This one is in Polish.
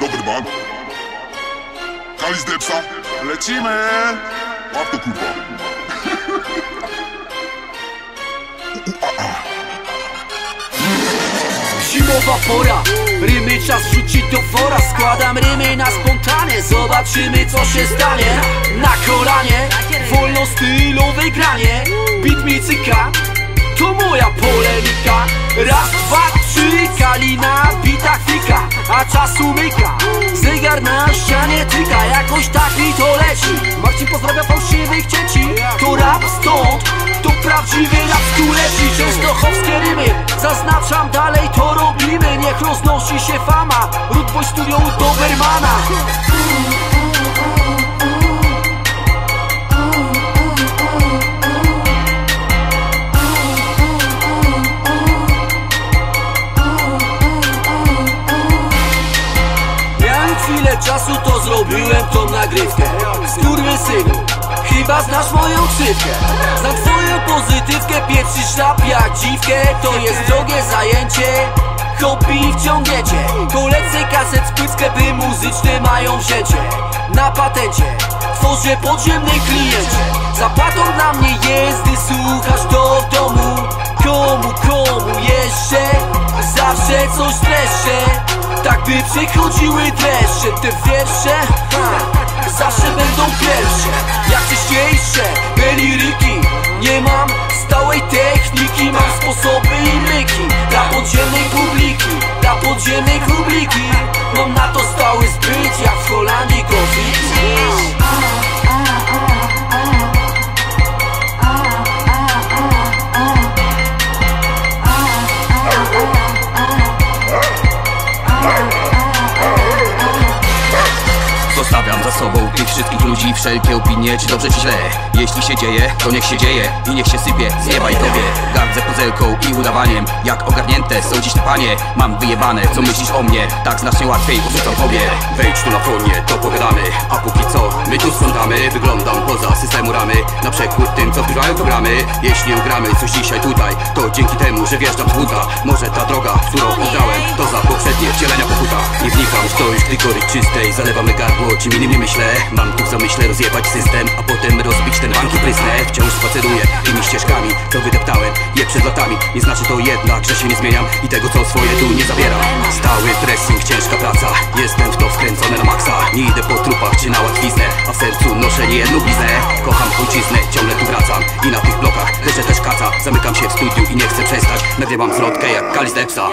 Dobry ban. Kalis Depsa. Lecimy. Łap to kurwa. Zimowa pora, rymy czas rzucić do wora Składam rymy na spontanie, zobaczymy co się stanie. Na kolanie, wolno stylowe granie. Beat mi cyka, to moja polemika. Raz, dwa, trzy, kalina, A czas umyka, zegar na ścianie tyka Jakoś tak mi to leci. Marcin pozdrawia fałszywych dzieci To rap stąd, to prawdziwy rap tu leci. Częstochowskie rymy, zaznaczam dalej to robimy. Niech roznosi się fama, Rootboy Studio Dobermana czasu, to zrobiłem tą nagrywkę. Synu, chyba znasz moją ksywkę Znam twoją pozytywkę, pieprzysz rap jak dziwkę. To jest drogie zajęcie, hobby wciągnięcie Kolekcje kaset, spłyt, sklepy muzyczne mają wzięcie Na patencie, tworzę podziemnej kliencie. Zapłatą dla mnie jezdy, słuchasz to w domu. Komu, komu jeszcze? Zawsze coś streszczę przechodziły dreszcze Te wiersze Zawsze będą pierwsze. Jak wcześniejsze Me liryki Nie mam stałej techniki Mam sposoby i myki. Dla podziemnej publiki Dla podziemnej publiki Mam na to stały zbyt Zostawiam za sobą tych wszystkich ludzi Wszelkie opinie, czy dobrze czy źle. Jeśli się dzieje, to niech się dzieje I niech się sypie. Z nieba i tobie Gardzę puzelką i udawaniem. Jak ogarnięte są dziś te panie Mam wyjebane, co myślisz o mnie? Tak znacznie łatwiej urzucam tobie. Wejdź tu na fonie, to pogadamy. A póki co, my tu sprzątamy. Wyglądam poza systemu ramy. Na przekór tym, co wpływają programy Jeśli ugramy coś dzisiaj tutaj To dzięki temu, że wjeżdżam z buta. Może ta droga, którą obrałem To za poprzednie wcielenia pokuta Nie wnikam w to już gdy czystej. Zalewamy gardło, czym innym nie myślę. Mam tu w zamyśle rozjebać system A potem rozbić ten banki prysnę Wciąż spaceruję tymi ścieżkami Co wydeptałem je przed latami. Nie znaczy to jednak, że się nie zmieniam I tego co swoje tu nie zabieram. Stały pressing, ciężka praca. Jestem w to wkręcony na maksa. Nie idę po trupach czy na łatwiznę A w sercu noszę nie jedną bliznę. Kocham ojczyznę, ciągle tu wracam I na tych blokach leżę też kaca. Zamykam się w studiu i nie chcę przestać. Nagrywam zwrotkę jak Kalis Depsa